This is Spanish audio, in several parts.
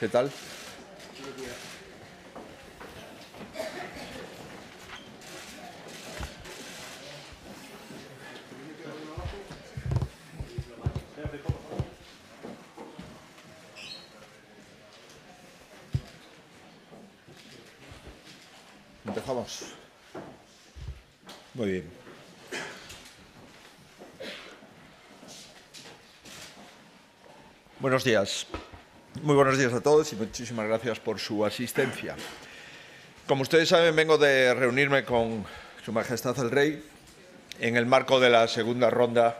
¿Qué tal? Empezamos. Muy bien. Buenos días. Muy buenos días a todos y muchísimas gracias por su asistencia. Como ustedes saben, vengo de reunirme con Su Majestad el Rey en el marco de la segunda ronda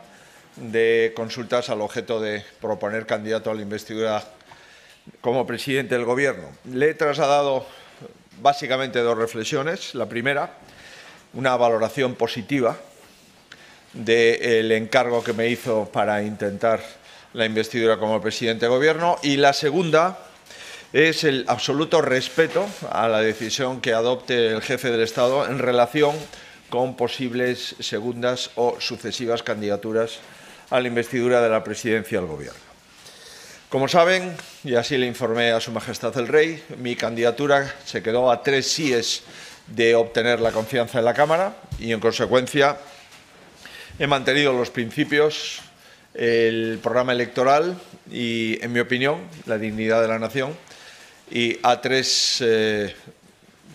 de consultas al objeto de proponer candidato a la investidura como presidente del Gobierno. Le he trasladado básicamente dos reflexiones. La primera, una valoración positiva del encargo que me hizo para intentar la investidura como presidente de Gobierno y la segunda es el absoluto respeto a la decisión que adopte el jefe del Estado en relación con posibles segundas o sucesivas candidaturas a la investidura de la presidencia del Gobierno. Como saben, y así le informé a Su Majestad el Rey, mi candidatura se quedó a tres síes de obtener la confianza de la Cámara y, en consecuencia, he mantenido los principios, el programa electoral y, en mi opinión, la dignidad de la nación. Y a tres eh,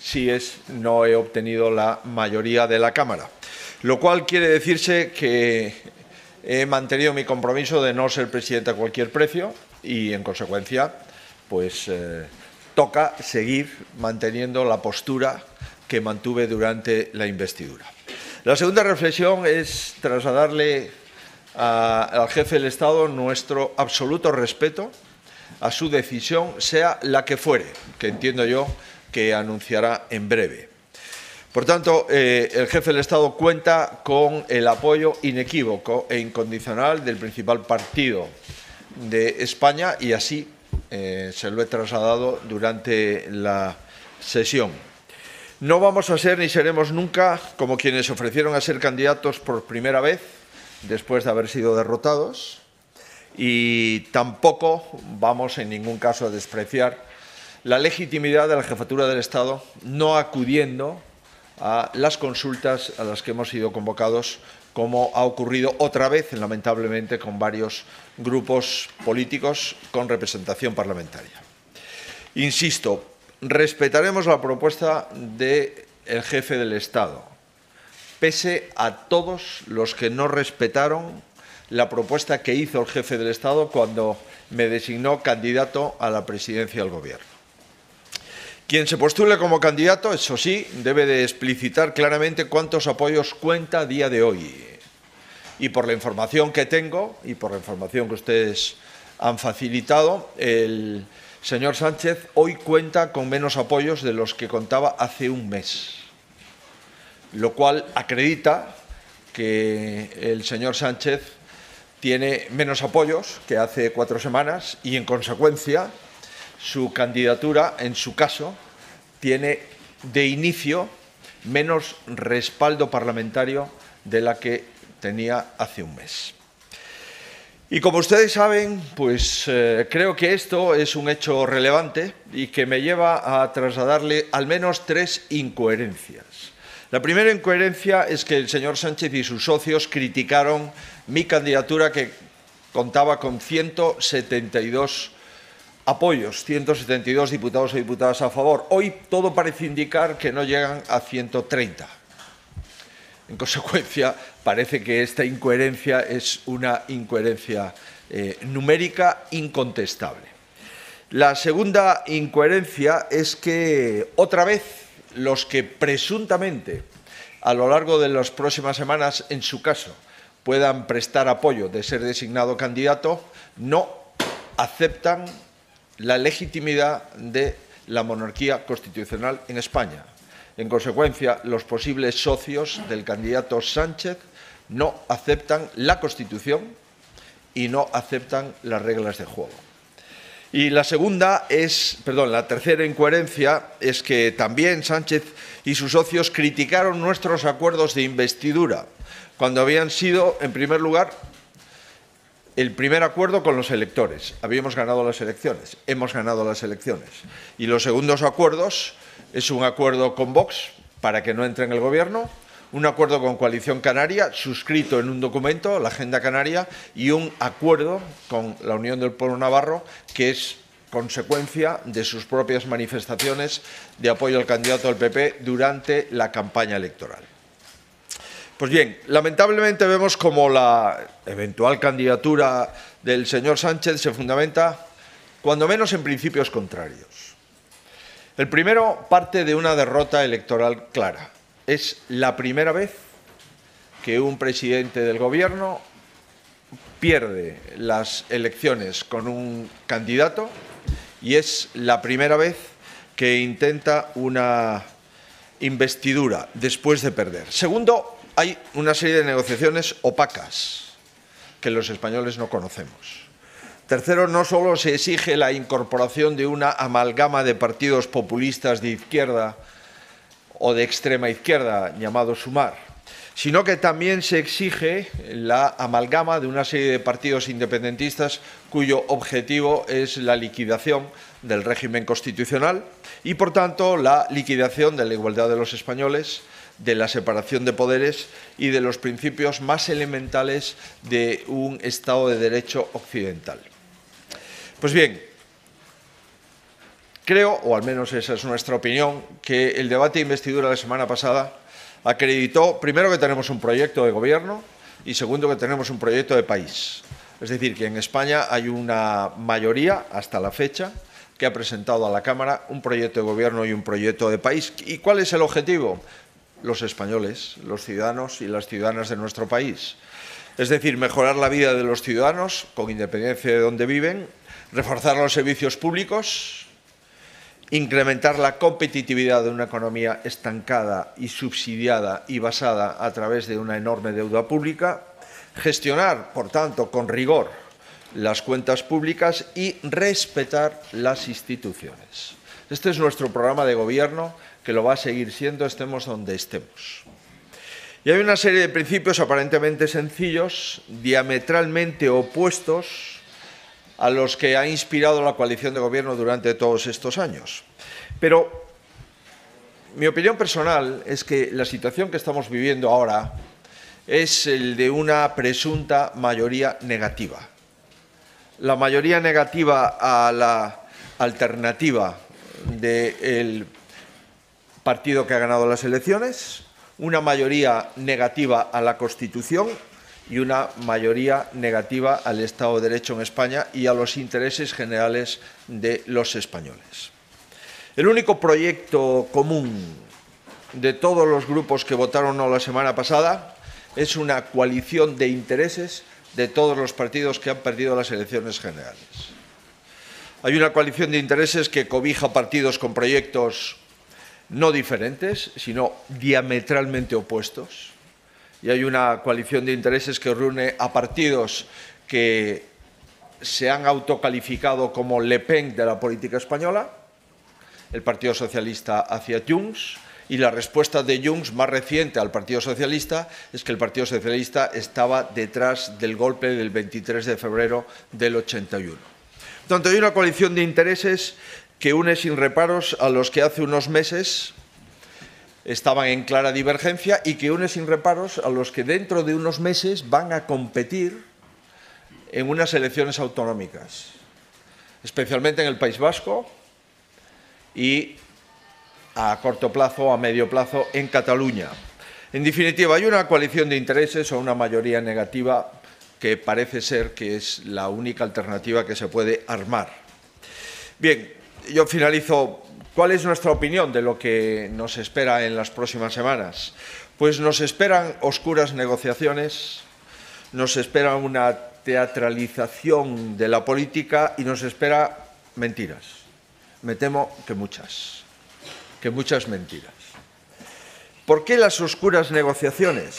síes no he obtenido la mayoría de la Cámara, lo cual quiere decirse que he mantenido mi compromiso de no ser presidente a cualquier precio, y, en consecuencia, pues eh, toca seguir manteniendo la postura que mantuve durante la investidura. La segunda reflexión es trasladarle al jefe del Estado nuestro absoluto respeto a su decisión, sea la que fuere, que entiendo yo que anunciará en breve. Por tanto, eh, el jefe del Estado cuenta con el apoyo inequívoco e incondicional del principal partido de España y así eh, se lo he trasladado durante la sesión. No vamos a ser ni seremos nunca como quienes ofrecieron a ser candidatos por primera vez después de haber sido derrotados y tampoco vamos en ningún caso a despreciar la legitimidad de la jefatura del Estado no acudiendo a las consultas a las que hemos sido convocados como ha ocurrido otra vez, lamentablemente, con varios grupos políticos con representación parlamentaria. Insisto, respetaremos la propuesta del jefe del Estado, pese a todos los que no respetaron la propuesta que hizo el jefe del Estado cuando me designó candidato a la presidencia del Gobierno. Quien se postule como candidato, eso sí, debe de explicitar claramente cuántos apoyos cuenta a día de hoy. Y por la información que tengo y por la información que ustedes han facilitado, el señor Sánchez hoy cuenta con menos apoyos de los que contaba hace un mes, lo cual acredita que el señor Sánchez tiene menos apoyos que hace cuatro semanas y, en consecuencia, su candidatura, en su caso, tiene de inicio menos respaldo parlamentario de la que tenía hace un mes. Y como ustedes saben, pues eh, creo que esto es un hecho relevante y que me lleva a trasladarle al menos tres incoherencias. La primera incoherencia es que el señor Sánchez y sus socios criticaron mi candidatura que contaba con 172 apoyos, 172 diputados y diputadas a favor. Hoy todo parece indicar que no llegan a 130. En consecuencia, parece que esta incoherencia es una incoherencia eh, numérica incontestable. La segunda incoherencia es que, otra vez, los que presuntamente, a lo largo de las próximas semanas, en su caso, puedan prestar apoyo de ser designado candidato, no aceptan la legitimidad de la monarquía constitucional en España. En consecuencia, los posibles socios del candidato Sánchez no aceptan la Constitución y no aceptan las reglas de juego. Y la segunda es, perdón, la tercera incoherencia es que también Sánchez y sus socios criticaron nuestros acuerdos de investidura cuando habían sido, en primer lugar, el primer acuerdo con los electores. Habíamos ganado las elecciones, hemos ganado las elecciones. Y los segundos acuerdos es un acuerdo con Vox para que no entre en el gobierno, un acuerdo con Coalición Canaria, suscrito en un documento, la Agenda Canaria, y un acuerdo con la Unión del Pueblo Navarro, que es consecuencia de sus propias manifestaciones de apoyo al candidato del PP durante la campaña electoral. Pues bien, lamentablemente vemos como la eventual candidatura del señor Sánchez se fundamenta, cuando menos, en principios contrarios. El primero parte de una derrota electoral clara. Es la primera vez que un presidente del Gobierno pierde las elecciones con un candidato y es la primera vez que intenta una investidura después de perder. Segundo, hay una serie de negociaciones opacas que los españoles no conocemos. Tercero, no solo se exige la incorporación de una amalgama de partidos populistas de izquierda o de extrema izquierda, llamado Sumar, sino que también se exige la amalgama de una serie de partidos independentistas cuyo objetivo es la liquidación del régimen constitucional y, por tanto, la liquidación de la igualdad de los españoles, de la separación de poderes y de los principios más elementales de un Estado de Derecho occidental. Pues bien, creo, o al menos esa es nuestra opinión, que el debate de investidura de la semana pasada acreditó, primero, que tenemos un proyecto de gobierno y, segundo, que tenemos un proyecto de país. Es decir, que en España hay una mayoría, hasta la fecha, que ha presentado a la Cámara un proyecto de gobierno y un proyecto de país. ¿Y cuál es el objetivo? los españoles, los ciudadanos y las ciudadanas de nuestro país. Es decir, mejorar la vida de los ciudadanos con independencia de dónde viven, reforzar los servicios públicos, incrementar la competitividad de una economía estancada y subsidiada y basada a través de una enorme deuda pública, gestionar, por tanto, con rigor las cuentas públicas y respetar las instituciones. Este es nuestro programa de gobierno que lo va a seguir siendo estemos donde estemos. Y hay una serie de principios aparentemente sencillos, diametralmente opuestos a los que ha inspirado la coalición de gobierno durante todos estos años. Pero mi opinión personal es que la situación que estamos viviendo ahora es el de una presunta mayoría negativa. La mayoría negativa a la alternativa del partido que ha ganado las elecciones, una mayoría negativa a la Constitución y una mayoría negativa al Estado de Derecho en España y a los intereses generales de los españoles. El único proyecto común de todos los grupos que votaron no la semana pasada es una coalición de intereses de todos los partidos que han perdido las elecciones generales. Hay una coalición de intereses que cobija partidos con proyectos no diferentes, sino diametralmente opuestos. Y hay una coalición de intereses que reúne a partidos que se han autocalificado como Le Pen de la política española, el Partido Socialista hacia Junts, y la respuesta de Junts más reciente al Partido Socialista es que el Partido Socialista estaba detrás del golpe del 23 de febrero del 81. Por tanto, hay una coalición de intereses que une sin reparos a los que hace unos meses estaban en clara divergencia y que une sin reparos a los que dentro de unos meses van a competir en unas elecciones autonómicas, especialmente en el País Vasco y a corto plazo a medio plazo en Cataluña. En definitiva, hay una coalición de intereses o una mayoría negativa que parece ser que es la única alternativa que se puede armar. Bien, yo finalizo. ¿Cuál es nuestra opinión de lo que nos espera en las próximas semanas? Pues nos esperan oscuras negociaciones, nos espera una teatralización de la política y nos espera mentiras. Me temo que muchas, que muchas mentiras. ¿Por qué las oscuras negociaciones?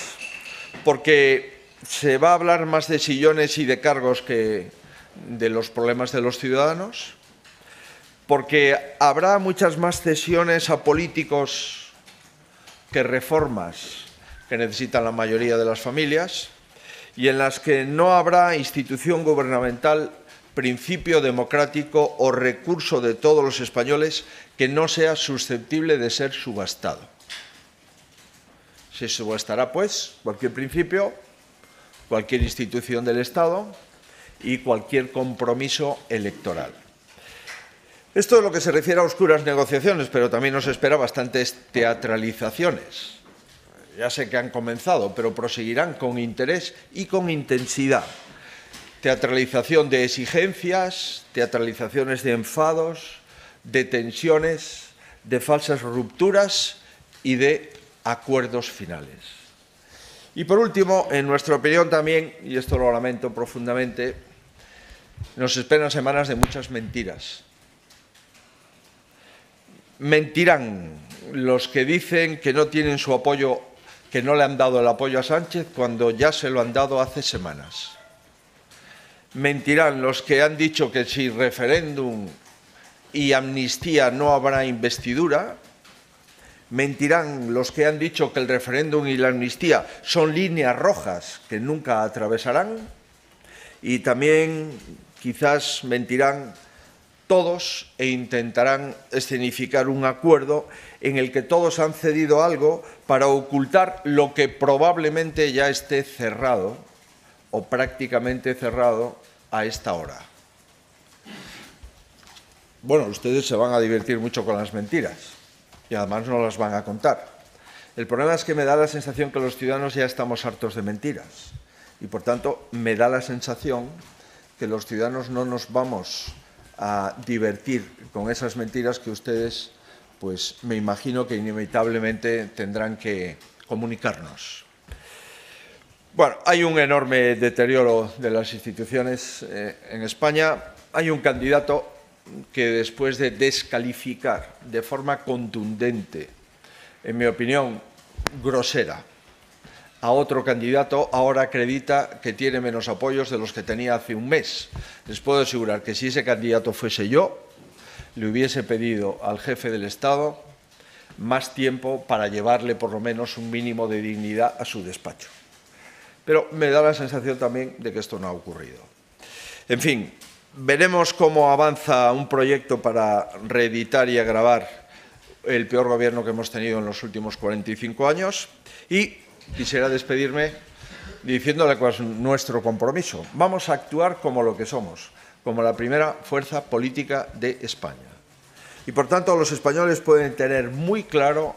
Porque se va a hablar más de sillones y de cargos que de los problemas de los ciudadanos porque habrá muchas más cesiones a políticos que reformas que necesitan la mayoría de las familias y en las que no habrá institución gubernamental, principio democrático o recurso de todos los españoles que no sea susceptible de ser subastado. Se subastará, pues, cualquier principio, cualquier institución del Estado y cualquier compromiso electoral. Esto es lo que se refiere a oscuras negociaciones, pero también nos espera bastantes teatralizaciones. Ya sé que han comenzado, pero proseguirán con interés y con intensidad. Teatralización de exigencias, teatralizaciones de enfados, de tensiones, de falsas rupturas y de acuerdos finales. Y por último, en nuestra opinión también, y esto lo lamento profundamente, nos esperan semanas de muchas mentiras. Mentirán los que dicen que no tienen su apoyo, que no le han dado el apoyo a Sánchez cuando ya se lo han dado hace semanas. Mentirán los que han dicho que si referéndum y amnistía no habrá investidura. Mentirán los que han dicho que el referéndum y la amnistía son líneas rojas que nunca atravesarán. Y también quizás mentirán todos e intentarán escenificar un acuerdo en el que todos han cedido algo para ocultar lo que probablemente ya esté cerrado o prácticamente cerrado a esta hora. Bueno, ustedes se van a divertir mucho con las mentiras y además no las van a contar. El problema es que me da la sensación que los ciudadanos ya estamos hartos de mentiras y por tanto me da la sensación que los ciudadanos no nos vamos a divertir con esas mentiras que ustedes, pues me imagino que inevitablemente tendrán que comunicarnos. Bueno, hay un enorme deterioro de las instituciones eh, en España. Hay un candidato que después de descalificar de forma contundente, en mi opinión, grosera, a otro candidato, ahora acredita que tiene menos apoyos de los que tenía hace un mes. Les puedo asegurar que si ese candidato fuese yo, le hubiese pedido al jefe del Estado más tiempo para llevarle por lo menos un mínimo de dignidad a su despacho. Pero me da la sensación también de que esto no ha ocurrido. En fin, veremos cómo avanza un proyecto para reeditar y agravar el peor gobierno que hemos tenido en los últimos 45 años y quisiera despedirme diciéndole cuál es nuestro compromiso. Vamos a actuar como lo que somos, como la primera fuerza política de España. Y por tanto los españoles pueden tener muy claro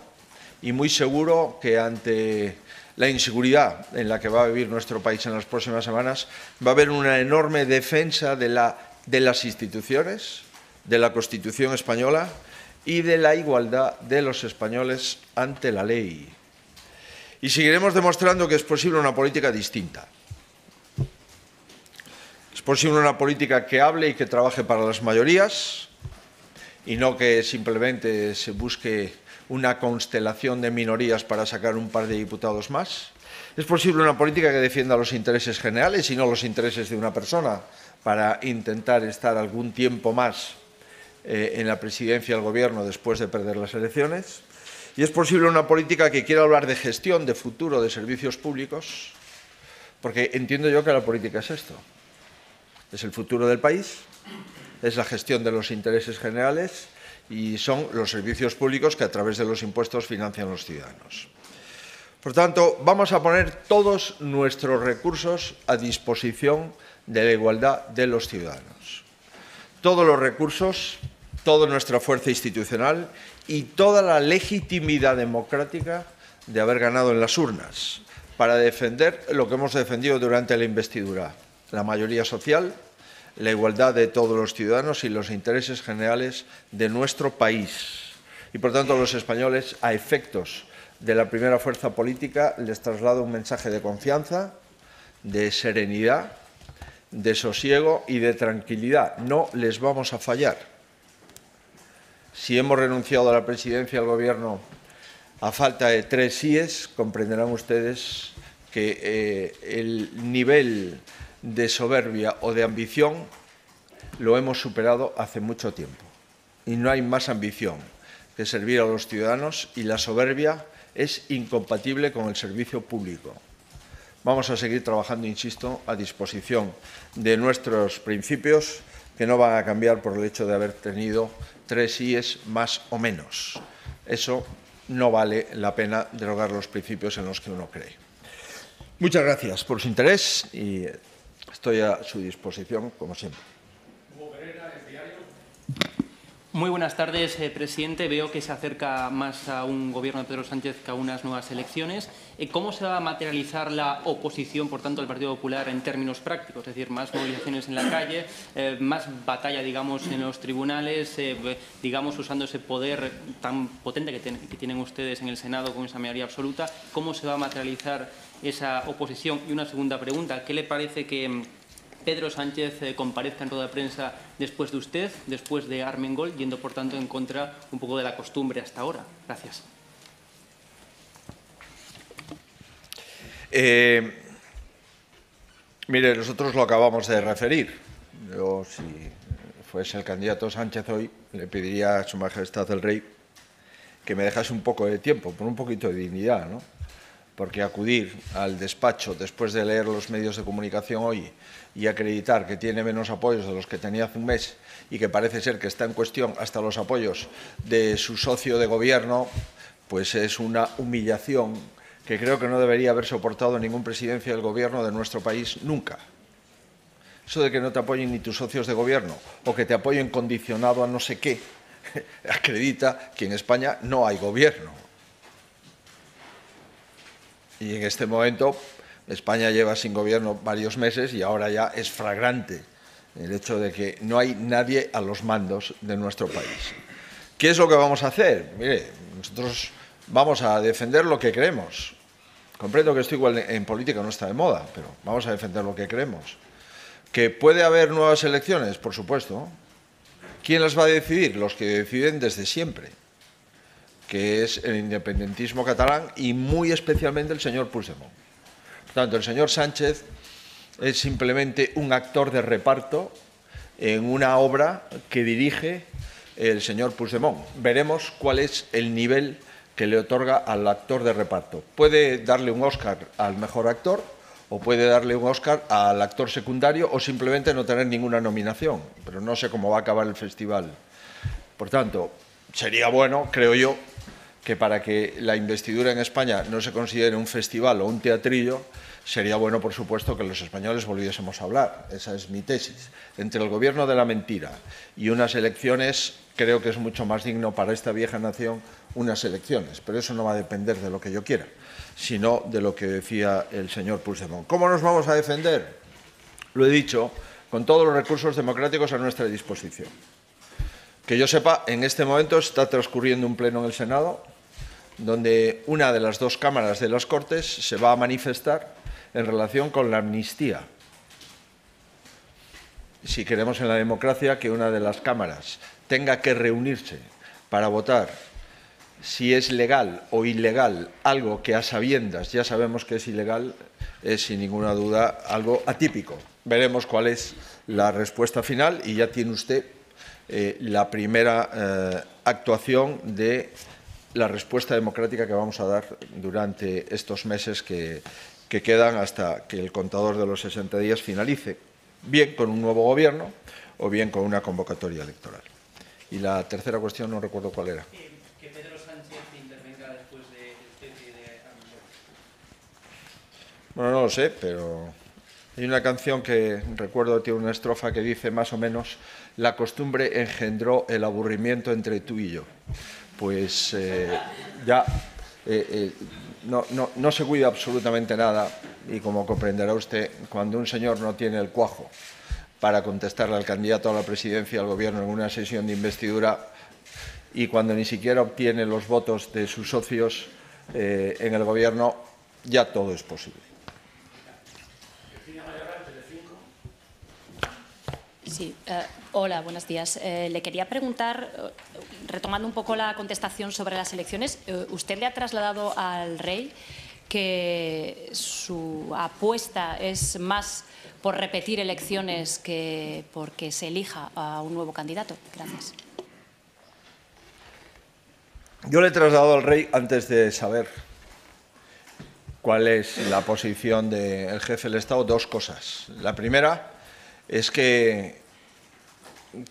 y muy seguro que ante la inseguridad en la que va a vivir nuestro país en las próximas semanas, va a haber una enorme defensa de, la, de las instituciones, de la Constitución española y de la igualdad de los españoles ante la ley. Y seguiremos demostrando que es posible una política distinta. Es posible una política que hable y que trabaje para las mayorías y no que simplemente se busque una constelación de minorías para sacar un par de diputados más. Es posible una política que defienda los intereses generales y no los intereses de una persona para intentar estar algún tiempo más eh, en la presidencia del Gobierno después de perder las elecciones. Y es posible una política que quiera hablar de gestión, de futuro, de servicios públicos, porque entiendo yo que la política es esto. Es el futuro del país, es la gestión de los intereses generales y son los servicios públicos que a través de los impuestos financian los ciudadanos. Por tanto, vamos a poner todos nuestros recursos a disposición de la igualdad de los ciudadanos. Todos los recursos, toda nuestra fuerza institucional y toda la legitimidad democrática de haber ganado en las urnas para defender lo que hemos defendido durante la investidura, la mayoría social, la igualdad de todos los ciudadanos y los intereses generales de nuestro país. Y por tanto los españoles, a efectos de la primera fuerza política, les traslado un mensaje de confianza, de serenidad, de sosiego y de tranquilidad. No les vamos a fallar si hemos renunciado a la presidencia del Gobierno a falta de tres síes, comprenderán ustedes que eh, el nivel de soberbia o de ambición lo hemos superado hace mucho tiempo. Y no hay más ambición que servir a los ciudadanos y la soberbia es incompatible con el servicio público. Vamos a seguir trabajando, insisto, a disposición de nuestros principios que no van a cambiar por el hecho de haber tenido tres IES más o menos. Eso no vale la pena derogar los principios en los que uno cree. Muchas gracias por su interés y estoy a su disposición, como siempre. Muy buenas tardes, eh, presidente. Veo que se acerca más a un gobierno de Pedro Sánchez que a unas nuevas elecciones. Eh, ¿Cómo se va a materializar la oposición, por tanto, al Partido Popular en términos prácticos? Es decir, más movilizaciones en la calle, eh, más batalla, digamos, en los tribunales, digamos, usando ese poder tan potente que, que tienen ustedes en el Senado con esa mayoría absoluta. ¿Cómo se va a materializar esa oposición? Y una segunda pregunta, ¿qué le parece que Pedro Sánchez eh, comparezca en la prensa después de usted, después de Armengol, yendo por tanto en contra un poco de la costumbre hasta ahora. Gracias. Eh, mire, nosotros lo acabamos de referir. Yo, si fuese el candidato Sánchez hoy, le pediría a Su Majestad el Rey que me dejase un poco de tiempo, por un poquito de dignidad, ¿no? Porque acudir al despacho después de leer los medios de comunicación hoy y acreditar que tiene menos apoyos de los que tenía hace un mes y que parece ser que está en cuestión hasta los apoyos de su socio de gobierno, pues es una humillación que creo que no debería haber soportado ningún presidencia del gobierno de nuestro país nunca. Eso de que no te apoyen ni tus socios de gobierno o que te apoyen condicionado a no sé qué, acredita que en España no hay gobierno. Y en este momento España lleva sin gobierno varios meses y ahora ya es fragrante el hecho de que no hay nadie a los mandos de nuestro país. ¿Qué es lo que vamos a hacer? Mire, nosotros vamos a defender lo que creemos. Comprendo que esto igual en política no está de moda, pero vamos a defender lo que creemos. ¿Que puede haber nuevas elecciones? Por supuesto. ¿Quién las va a decidir? Los que deciden desde siempre, que es el independentismo catalán y muy especialmente el señor Puigdemont. Tanto el señor Sánchez es simplemente un actor de reparto en una obra que dirige el señor Puigdemont. Veremos cuál es el nivel que le otorga al actor de reparto. Puede darle un Oscar al mejor actor o puede darle un Oscar al actor secundario o simplemente no tener ninguna nominación, pero no sé cómo va a acabar el festival. Por tanto, sería bueno, creo yo, que para que la investidura en España no se considere un festival o un teatrillo, sería bueno, por supuesto, que los españoles volviésemos a hablar. Esa es mi tesis. Entre el gobierno de la mentira y unas elecciones, creo que es mucho más digno para esta vieja nación unas elecciones. Pero eso no va a depender de lo que yo quiera, sino de lo que decía el señor Puigdemont. ¿Cómo nos vamos a defender? Lo he dicho, con todos los recursos democráticos a nuestra disposición. Que yo sepa, en este momento está transcurriendo un pleno en el Senado donde una de las dos cámaras de las Cortes se va a manifestar en relación con la amnistía. Si queremos en la democracia que una de las cámaras tenga que reunirse para votar si es legal o ilegal algo que a sabiendas ya sabemos que es ilegal, es sin ninguna duda algo atípico. Veremos cuál es la respuesta final y ya tiene usted eh, la primera eh, actuación de la respuesta democrática que vamos a dar durante estos meses que, quedan hasta que el contador de los 60 días finalice, bien con un nuevo gobierno o bien con una convocatoria electoral. Y la tercera cuestión no recuerdo cuál era. Que Pedro Sánchez intervenga después de Bueno, no lo sé, pero hay una canción que recuerdo tiene una estrofa que dice más o menos la costumbre engendró el aburrimiento entre tú y yo pues eh, ya eh, eh, no, se cuida absolutamente nada y como comprenderá usted, cuando un señor no tiene el cuajo para contestarle al candidato a la presidencia del gobierno en una sesión de investidura y cuando ni siquiera obtiene los votos de sus socios en el gobierno, ya todo es posible. Sí, hola, buenos días. le quería preguntar retomando un poco la contestación sobre las elecciones, eh, usted le ha trasladado al rey que su apuesta es más por repetir elecciones que porque se elija a un nuevo candidato. Gracias. Yo le he trasladado al rey antes de saber cuál es la posición del jefe del Estado, dos cosas. La primera es que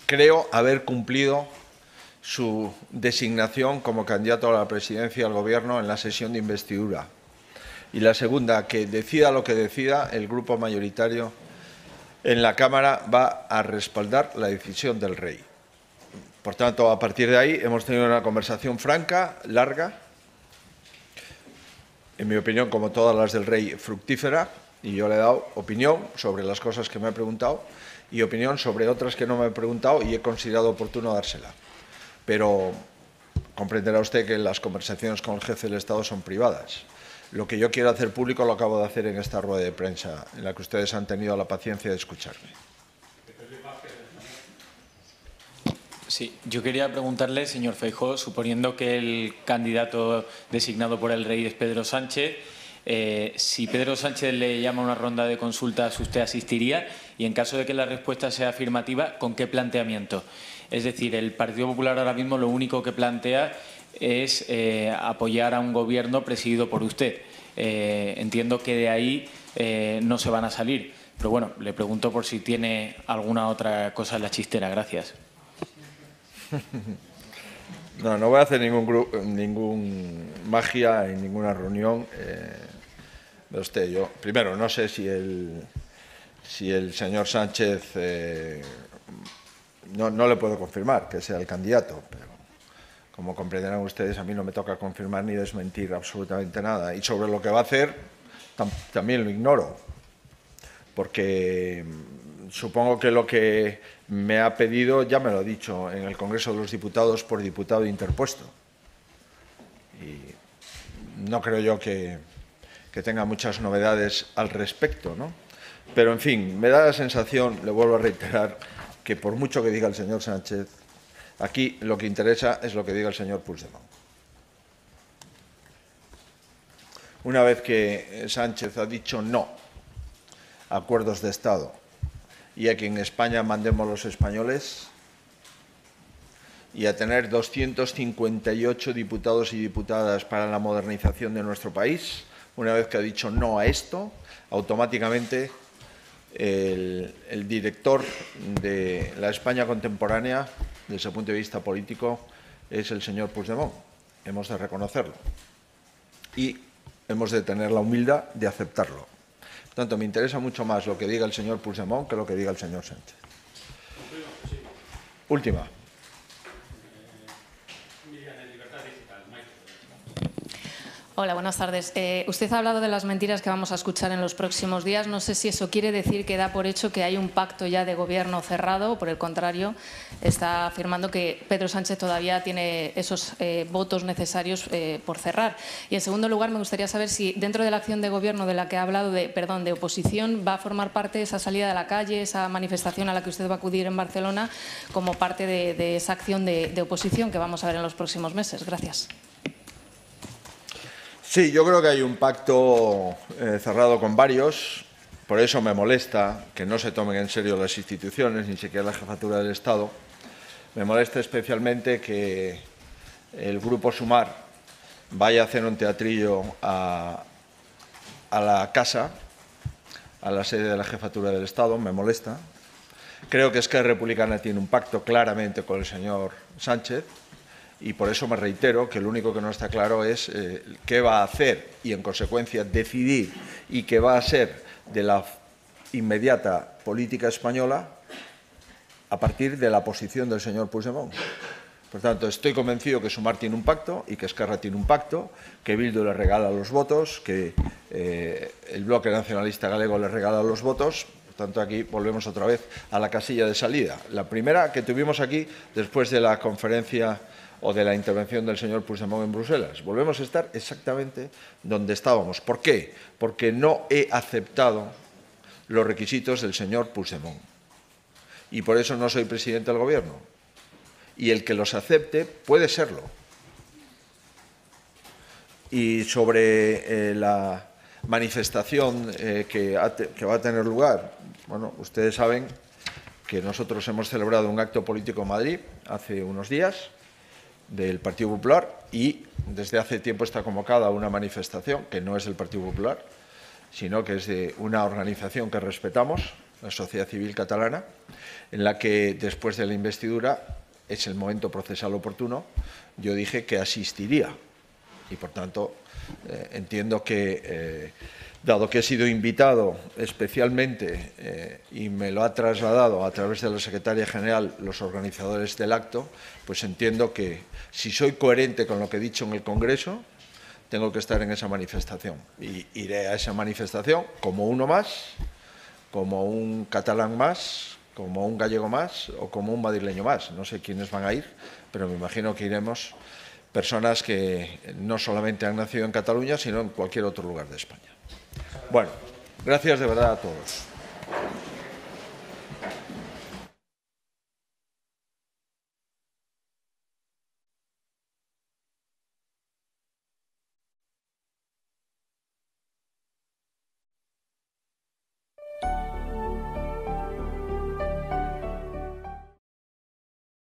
creo haber cumplido su designación como candidato a la presidencia del Gobierno en la sesión de investidura. Y la segunda, que decida lo que decida, el grupo mayoritario en la Cámara va a respaldar la decisión del rey. Por tanto, a partir de ahí hemos tenido una conversación franca, larga, en mi opinión, como todas las del rey, fructífera, y yo le he dado opinión sobre las cosas que me ha preguntado y opinión sobre otras que no me he preguntado y he considerado oportuno dársela. Pero comprenderá usted que las conversaciones con el jefe del Estado son privadas. Lo que yo quiero hacer público lo acabo de hacer en esta rueda de prensa, en la que ustedes han tenido la paciencia de escucharme. Sí, yo quería preguntarle, señor Feijóo, suponiendo que el candidato designado por el rey es Pedro Sánchez, eh, si Pedro Sánchez le llama a una ronda de consultas, ¿usted asistiría? Y en caso de que la respuesta sea afirmativa, ¿con qué planteamiento? Es decir, el Partido Popular ahora mismo lo único que plantea es eh, apoyar a un gobierno presidido por usted. Eh, entiendo que de ahí no se van a salir. Pero bueno, le pregunto por si tiene alguna otra cosa en la chistera. Gracias. No, no voy a hacer ningún, ningún magia en ninguna reunión. Eh, usted, yo, primero, no sé si el, si el señor Sánchez, eh, no, no le puedo confirmar que sea el candidato, pero como comprenderán ustedes, a mí no me toca confirmar ni desmentir absolutamente nada. Y sobre lo que va a hacer, también lo ignoro, porque supongo que lo que me ha pedido, ya me lo ha dicho en el Congreso de los Diputados por diputado interpuesto. Y no creo yo que, que tenga muchas novedades al respecto, ¿no? Pero, en fin, me da la sensación, le vuelvo a reiterar, que por mucho que diga el señor Sánchez, aquí lo que interesa es lo que diga el señor Puigdemont. Una vez que Sánchez ha dicho no a acuerdos de Estado y a que en España mandemos los españoles y a tener 258 diputados y diputadas para la modernización de nuestro país, una vez que ha dicho no a esto, automáticamente el, el, director de la España contemporánea, desde el punto de vista político, es el señor Puigdemont. Hemos de reconocerlo. Y hemos de tener la humildad de aceptarlo tanto, me interesa mucho más lo que diga el señor Puigdemont que lo que diga el señor Sánchez. Última. Hola, buenas tardes. Eh, usted ha hablado de las mentiras que vamos a escuchar en los próximos días. No sé si eso quiere decir que da por hecho que hay un pacto ya de gobierno cerrado o, por el contrario, está afirmando que Pedro Sánchez todavía tiene esos eh, votos necesarios eh, por cerrar. Y, en segundo lugar, me gustaría saber si dentro de la acción de gobierno de la que ha hablado, de, perdón, de oposición, va a formar parte esa salida de la calle, esa manifestación a la que usted va a acudir en Barcelona como parte de, esa acción de, de oposición que vamos a ver en los próximos meses. Gracias. Sí, yo creo que hay un pacto eh, cerrado con varios. Por eso me molesta que no se tomen en serio las instituciones, ni siquiera la jefatura del Estado. Me molesta especialmente que el Grupo Sumar vaya a hacer un teatrillo a, la casa, a la sede de la jefatura del Estado. Me molesta. Creo que Esquerra Republicana tiene un pacto claramente con el señor Sánchez y por eso me reitero que lo único que no está claro es eh, qué va a hacer y, en consecuencia, decidir y qué va a ser de la inmediata política española a partir de la posición del señor Puigdemont. Por tanto, estoy convencido que Sumar tiene un pacto y que Esquerra tiene un pacto, que Bildu le regala los votos, que eh, el bloque nacionalista galego le regala los votos. Por tanto, aquí volvemos otra vez a la casilla de salida. La primera que tuvimos aquí después de la conferencia o de la intervención del señor Puigdemont en Bruselas. Volvemos a estar exactamente donde estábamos. ¿Por qué? Porque no he aceptado los requisitos del señor Puigdemont. Y por eso no soy presidente del Gobierno. Y el que los acepte puede serlo. Y sobre eh, la manifestación eh, que, que va a tener lugar, bueno, ustedes saben que nosotros hemos celebrado un acto político en Madrid hace unos días del Partido Popular y desde hace tiempo está convocada una manifestación que no es del Partido Popular, sino que es de una organización que respetamos, la sociedad civil catalana, en la que después de la investidura es el momento procesal oportuno, yo dije que asistiría. Y por tanto eh, entiendo que, eh, dado que he sido invitado especialmente eh, y me lo ha trasladado a través de la secretaria general los organizadores del acto, pues entiendo que si soy coherente con lo que he dicho en el Congreso, tengo que estar en esa manifestación. Y iré a esa manifestación como uno más, como un catalán más, como un gallego más o como un madrileño más. No sé quiénes van a ir, pero me imagino que iremos personas que no solamente han nacido en Cataluña, sino en cualquier otro lugar de España. Bueno, gracias de verdad a todos.